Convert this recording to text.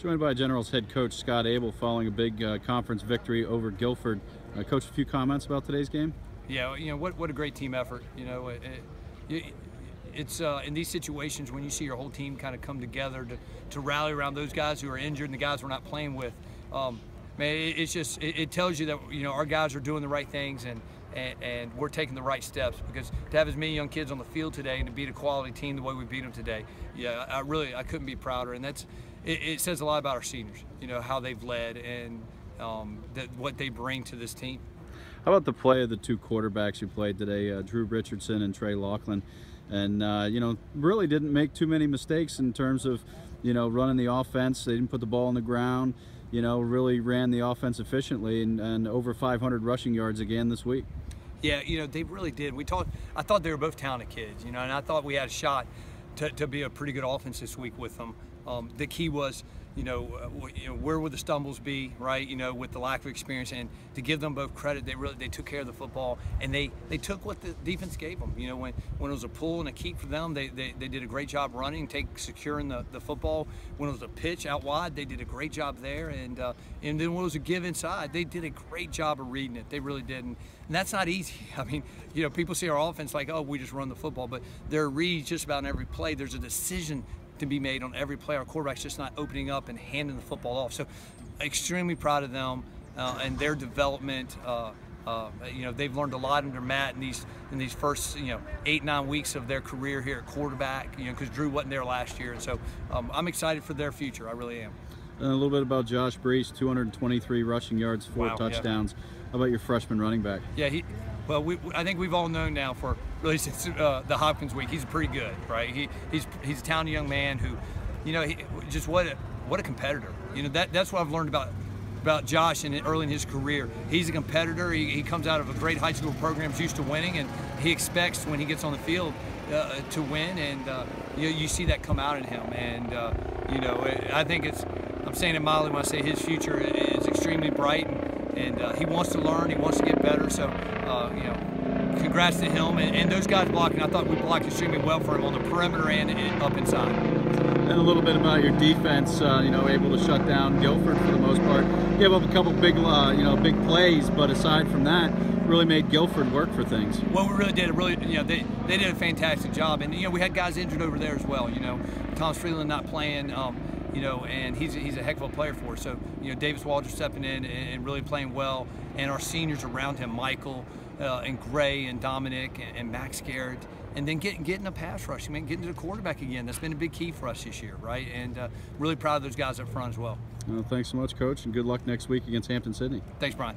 Joined by Generals head coach Scott Abell following a big uh, conference victory over Guilford. Uh, coach, a few comments about today's game? Yeah, you know what? What a great team effort. You know, it, it, it's uh, in these situations when you see your whole team kind of come together to, to rally around those guys who are injured and the guys we're not playing with. Um, man, it, it's just it, it, tells you that you know our guys are doing the right things and, and, and we're taking the right steps because to have as many young kids on the field today and to beat a quality team the way we beat them today, yeah, I really I couldn't be prouder. And that's it, it says a lot about our seniors. You know how they've led and um, that what they bring to this team. How about the play of the two quarterbacks who played today, uh, Drew Richardson and Trey Laughlin? And, uh, you know, really didn't make too many mistakes in terms of, you know, running the offense. They didn't put the ball on the ground, you know, really ran the offense efficiently and, and over 500 rushing yards again this week. Yeah, you know, they really did. We talked, I thought they were both talented kids, you know, and I thought we had a shot to, to be a pretty good offense this week with them. Um, the key was, you know, uh, you know, where would the stumbles be, right? You know, with the lack of experience, and to give them both credit, they really they took care of the football, and they they took what the defense gave them. You know, when when it was a pull and a keep for them, they they, they did a great job running, take securing the, the football. When it was a pitch out wide, they did a great job there, and uh, and then when it was a give inside, they did a great job of reading it. They really did, and, and that's not easy. I mean, you know, people see our offense like, oh, we just run the football, but there are reads just about in every play. There's a decision to be made on every play. Our quarterback's just not opening up and handing the football off. So, extremely proud of them uh, and their development. Uh, uh, you know, they've learned a lot under Matt in these in these first you know eight nine weeks of their career here at quarterback. You know, because Drew wasn't there last year, and so um, I'm excited for their future. I really am. A little bit about Josh Brees, 223 rushing yards, four wow, touchdowns. Yeah. How about your freshman running back? Yeah, he. Well, we, I think we've all known now for really since uh, the Hopkins week. He's pretty good, right? He, he's he's a talented young man who, you know, he, just what a, what a competitor. You know that that's what I've learned about about Josh and early in his career. He's a competitor. He, he comes out of a great high school program, used to winning, and he expects when he gets on the field uh, to win. And uh, you, you see that come out in him. And uh, you know, I think it's. I'm saying it Molly when I say his future is extremely bright, and, and uh, he wants to learn. He wants to get better. So uh, you know congrats to him and, and, those guys blocking. I thought we blocked extremely well for him on the perimeter and, and up inside. And a little bit about your defense, uh, you know, able to shut down Guilford for the most part. Gave up a couple big, uh, you know, big plays, but aside from that, really made Guilford work for things. Well, we really did. A really, you know, they, they did a fantastic job, and you know, we had guys injured over there as well. You know, Thomas Freeland not playing. Um, you know, and he's, he's a heck of a player for us. So, you know, Davis Walter stepping in and really playing well, and our seniors around him, Michael, uh, and Gray and Dominic and, and Max Garrett, and then getting getting a pass rush, I mean, getting to the quarterback again. That's been a big key for us this year, right? And uh, really proud of those guys up front as well. well. Thanks so much, Coach, and good luck next week against Hampden-Sydney. Thanks, Brian.